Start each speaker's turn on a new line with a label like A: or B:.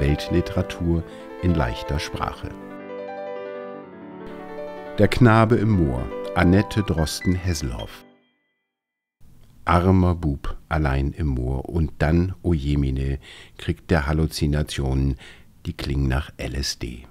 A: Weltliteratur in leichter Sprache. Der Knabe im Moor, Annette Drosten-Hesselhoff. Armer Bub allein im Moor und dann, o oh Jemine, kriegt der Halluzinationen, die klingen nach LSD.